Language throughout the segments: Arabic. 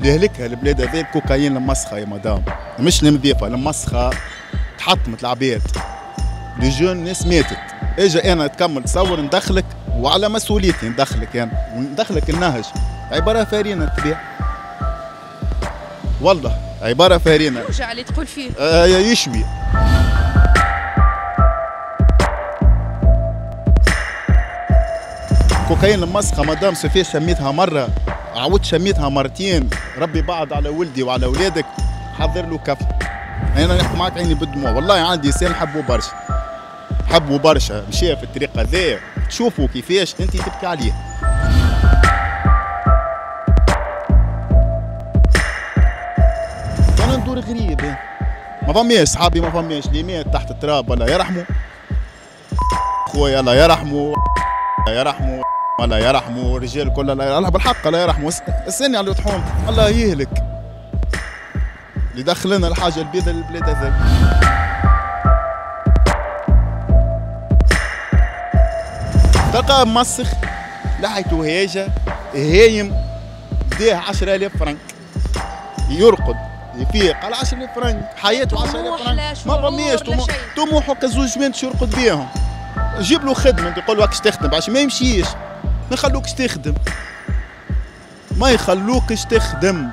اللي هلكها البلاد هذه الكوكايين المسخه يا مدام. مش المضيفه المسخه تحطمت العباد لي جون ناس ماتت. إجا أنا تكمل تصور ندخلك وعلى مسؤوليتي ندخلك أنا. يعني وندخلك النهج. عبارة فارينة تبيع. والله عبارة فارينة. الوجع اللي تقول فيه. آه يشوي. كوكايين المسخة مدام سوفيا شميتها مرة. عودت شميتها مرتين. ربي بعد على ولدي وعلى ولادك حضر له كف. أنا نحكي معك عيني بالدموع والله عندي انسان حبه برشا. حبه برشا. مشي في الطريق هذا. تشوفوا كيفاش انت تبكي عليه. أنا ندور غريب. ما فماش صحابي ما فماش. اللي مات تحت التراب. الله يرحمه. خويا الله يرحمه. الله يرحمه. الله يرحمه الرجال كلها الله يرحمه بالحق الله يرحمه السنة على طحون الله يهلك. اللي دخل لنا الحاجة البيضاء للبلاد هذا تلقاه مسخ لحيته هيجة هايم ديه 10000 فرنك. يرقد يفيق. على 10000 فرنك. حياته 10000 فرنك. ما فماش طموحه كزوج بنت يرقد بيهم. جيب له خدمة. تقول له تخدم عشان ما يمشيش. ما يخلوكش تخدم. ما يخلوكش تخدم.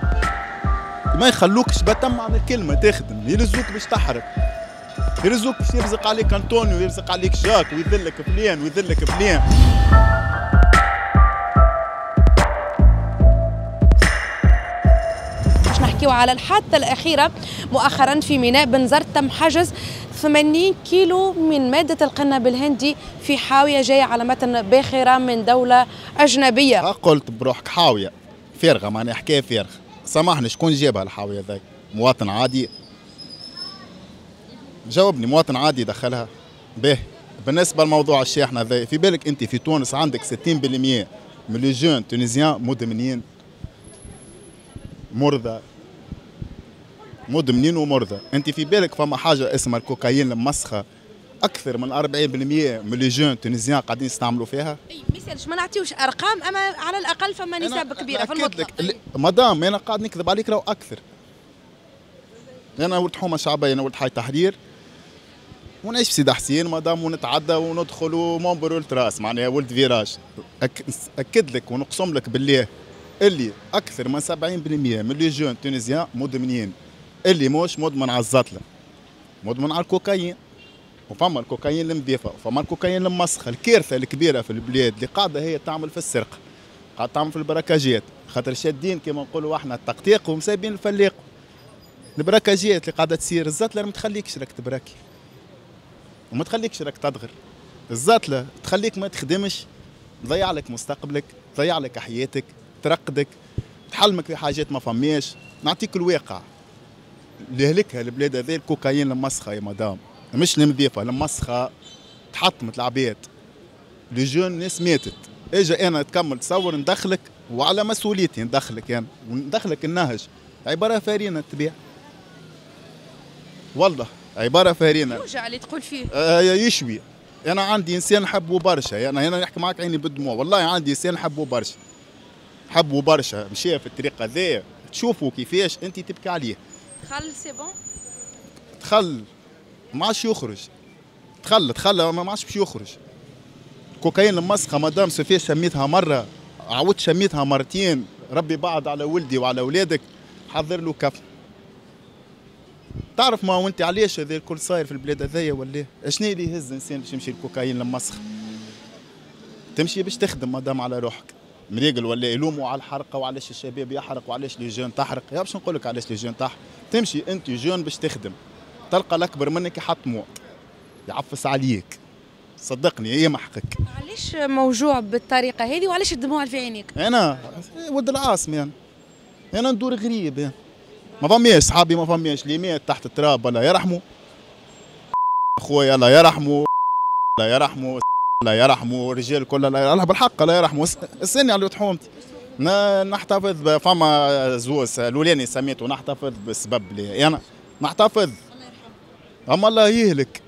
ما يخلوكش بتم على الكلمة تخدم. يلزوك باش تحرق. يلزوك باش يرزق عليك أنطونيو ويرزق عليك جاك ويذلك فلان ويذلك فلان باش نحكيو على الحادثة الأخيرة مؤخرا في ميناء بنزرت تم حجز 80 كيلو من مادة القنب الهندي في حاوية جاية على متن باخرة من دولة أجنبية. قلت بروحك حاوية. فارغة معناها حكاية فارغة سامحني شكون جابها الحاوية ذاك؟ مواطن عادي؟ جاوبني مواطن عادي دخلها. به بالنسبة لموضوع الشاحنة ذا في بالك أنت في تونس عندك 60% من les jeunes tunisiens مدمنين؟ مرضى. مدمنين ومرضى. انت في بالك فما حاجة اسمها الكوكايين المسخة؟ أكثر من 40% من les jeunes tunisiens قاعدين يستعملوا فيها. أي مثالش ما نعطيوش أرقام أما على الأقل فما نسب كبيرة في المطلق. لك مدام أنا قاعد نكذب عليك لو أكثر. أنا ولد حومة شعبية أنا ولد حي تحرير. ونعيش في سيدي حسين مدام ونتعدى وندخل و membre ultras معناها ولد virage. أكد لك ونقسم لك بالله اللي أكثر من 70% من لي جون تونيزيان مدمنين اللي مش مدمن على الزطلة مدمن على الكوكايين. وفما الكوكايين المضيفة وفما الكوكايين المسخة الكارثة الكبيرة في البلاد اللي قاعدة هي تعمل في السرقة. قاعدة تعمل في البركاجات خاطر شادين كما نقولوا إحنا التقطيق ومسايبين الفليق. البركاجات اللي قاعدة تصير الزطلة ما تخليكش راك تبراكي. وما تخليكش راك تدغر الزطلة تخليك ما تخدمش. تضيع لك مستقبلك تضيع لك حياتك ترقدك. تحلمك في حاجات ما فماش. نعطيك الواقع. اللي هلكها البلاد هذه الكوكايين المسخه يا مدام. مش المضيفه المسخه تحطمت العباد. لي جون ناس ماتت. إجا أنا تكمل تصور ندخلك وعلى مسؤوليتي ندخلك يعني وندخلك النهج. عبارة فارينة تبيع. والله عبارة فارينة. الوجع اللي تقول فيه. آه يشوي. أنا عندي إنسان حبه برشا. يعني هنا نحكي معك عيني بالدموع. والله عندي إنسان حبه برشا. حبه برشا. مشي في الطريق هذا. تشوفوا كيفاش أنت تبكي عليه. دخل c'est bon دخل ما عادش يخرج. دخل دخل ما عادش باش يخرج. كوكايين المسخة مدام سوفيا شميتها مرة. عودت شميتها مرتين. ربي بعد على ولدي وعلى اولادك حضر له كف تعرف ما وانت علاش هذا الكل صاير في البلاد هذيا ولا شنو اللي يهز انسان باش يمشي الكوكايين المسخة؟ تمشي باش تخدم مدام على روحك. مريقل ولا يلوموا على الحرقة وعلاش الشباب يحرق وعلاش les jeunes تحرق. يا باش نقول لك علاش les jeunes تحرق تمشي أنت jeune باش تخدم تلقى الأكبر منك يحطموا يعفس عليك. صدقني هي محقك؟ علاش موجوع بالطريقة هذه وعلاش الدموع في عينيك؟ أنا ولد العاصمة يعني. أنا ندور غريب يعني. ما فماش صحابي ما فماش اللي مات تحت التراب. الله يرحمه. خويا الله يرحمه. الله يرحمه. الله يرحمه الرجال كلها الله يرحمه بالحق الله يرحمه السني على طحومتي نحتفظ فما زوز. الأولاني سميته نحتفظ بسبب لي. أنا نحتفظ. أما الله يهلك.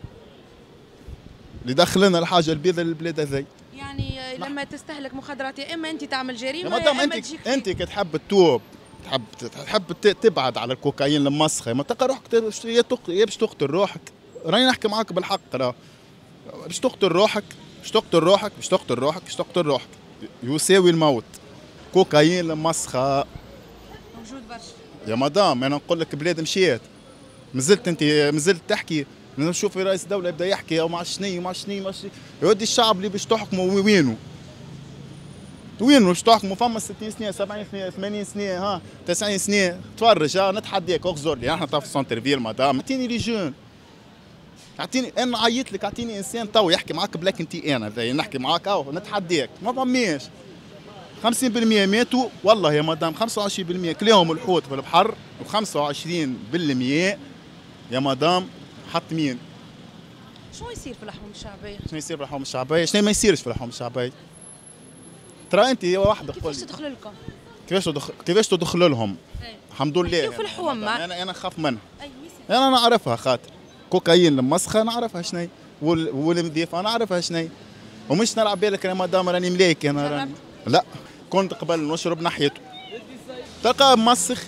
اللي دخل لنا الحاجة البيضاء للبلاد هذي. يعني لما تستهلك مخدرات يا إما أنت تعمل جريمة يا إما انت أنت كي تحب تتوب تحب تحب تبعد على الكوكايين المسخة. ما تلقى روحك يا باش تقتل روحك. راني نحكي معاك بالحق راه. باش تقتل روحك باش تقتل روحك باش تقتل روحك باش تقتل روحك. يساوي الموت كوكايين المسخه موجود برشا. يا مدام أنا نقول لك بلاد مشيت. مازلت أنت مازلت تحكي. نشوف رئيس الدولة يبدأ يحكي أو مع شني مع شني مع شني. يا ودي الشعب اللي باش تحكموا وينه؟ وينه باش تحكموا؟ فما 60 سنة 70 سنة 80 سنة ها 90 سنة. تفرج ها نتحداك اغزر لي. إحنا طاف سونتر فيل مدام. اعطيني لي جون. اعطيني أنا عيط لك اعطيني انسان تو يحكي معاك بلاك انت أنا زي نحكي معاك أو نتحداك. ما فماش 50% ماتوا والله يا مدام 25% كلاهم الحوت في البحر و25% يا مدام حطمين شنو يصير في الحوم الشعبية؟ شنو يصير في الحوم الشعبية؟ شنو ما يصيرش في الحوم الشعبية؟ ترى انت قول كيفاش تدخل لكم؟ كيفاش تدخل كيفاش تدخل لهم؟ إيه. الحمد لله. في الحوم، أنا أنا نخاف منها. ميسي. أنا نعرفها خاطر. كوكايين المسخة نعرفها شني وال- والمضيفه نعرفها شني ومش نلعب بالك يا مدام راني ملاك أنا راني. لا كنت قبل نشرب ناحيته. تلقاه مسخ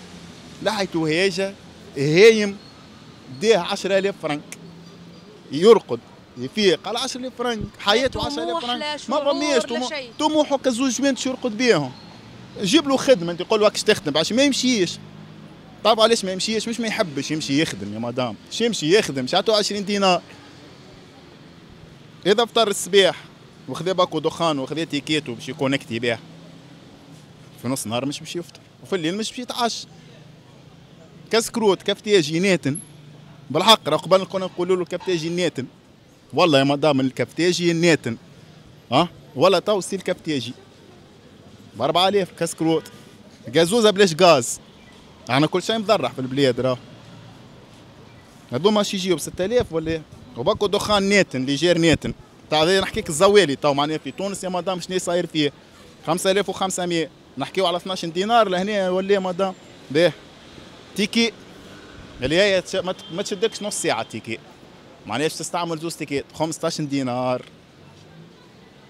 لحيته هيجة هايم ديه 10000 فرنك. يرقد يفيق على 10000 فرنك حياته لا 10000 طموح، لا فرنك. ما فماش. طموحه كزوج بنت يرقد بيهم. جيب له خدمة انت يقول واكش تخدم باش ما يمشيش. طب علاش ما يمشيش مش ما يحبش يمشي يخدم يا مدام؟ شي يمشي يخدم؟ شاتو 20 دينار. إذا فطر الصباح وخذا باكو دخان وخذا تيكيتو باش يconnecti بيه في نص نهار مش باش يفطر وفي الليل مش باش يتعشى كسكروت كفتاجي ناتن بالحق راه قبل كنا نقولوا له كفتاجي ناتن والله يا مدام الكفتاجي ناتن ها؟ ولا توصي الكفتاجي ب 4000 كسكروت جازوزه بلاش غاز. أنا كل شيء مضروب في البلاد راه. هذوما شي يجيو ب 6000 ولا؟ وباكو دخان ناتن اللي جير ناتن تاع نحكيك الزوالي تو معناها في تونس يا مدام شنو صاير فيه؟ 5500 نحكيو على 12 دينار لهنا ولا مدام؟ باه. ticket. اللي هي ما تشدكش نص ساعة ticket. معناها تستعمل زوز tickets 15 دينار.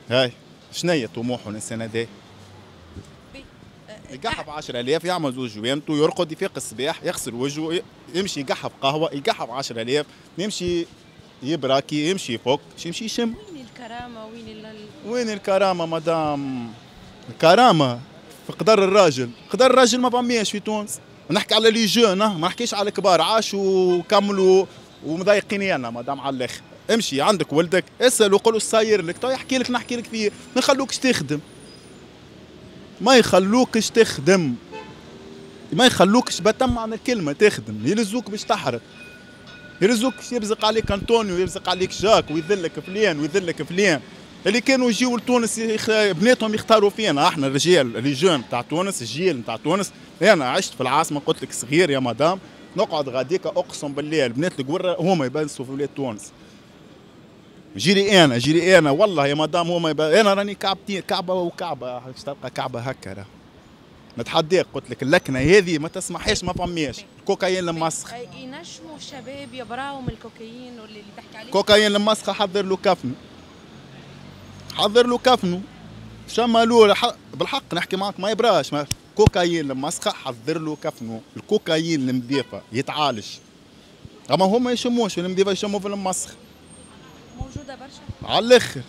هاي. شنيا طموحه الانسان هذا يقحف 10000 يعمل زوج جوانتو يرقد يفيق الصباح يغسل وجهه يمشي يقحف قهوة يقحف 10000 يمشي يبراكي يمشي شي يمشي يشم. وين الكرامة؟ وين ال- وين الكرامة مدام؟ الكرامة. في قدر الراجل. قدر الراجل ما فماش في تونس. نحكي على les jeunes ما نحكيش على الكبار عاشوا وكملوا ومضايقين أنا مدام على الأخر. امشي عندك ولدك اسأل وقول له صاير لك تو يحكي لك نحكي لك فيه ما يخلوكش تخدم. ما يخلوكش تخدم. ما يخلوكش بتم عن الكلمة تخدم. يلزوك باش تحرق. يلزوك باش يبزق عليك أنطونيو يبزق عليك جاك ويذلك فلان ويذلك فلان. اللي كانوا يجيو لتونس يخ... بناتهم يختاروا فينا. أحنا الرجال اللي جون تاع تونس الجيل نتاع تونس. أنا عشت في العاصمة قلت لك صغير يا مدام. نقعد غاديك أقسم بالله البنات القوره هما يبنسوا في ولاد تونس. جيري أنا جيري أنا والله يا مدام هما يب... أنا راني كعبتين كعبة وكعبه تلقى كعبة هكا راه نتحداك قلت لك اللكنة هذه ما تسمحيش ما فماش كوكايين المسخ ينجموا الشباب يبراو من الكوكايين واللي اللي تحكي عليه. كوكايين المسخه حضر له كفن. حضر له كفنه. شملوا بالحق نحكي معك ما يبراش. ما كوكايين المسخه حضر له كفنه. الكوكايين المضيفة يتعالج. أما هم ما يشموش المضيفه يشموا في المسخ. موجودة برشا؟ على الآخر.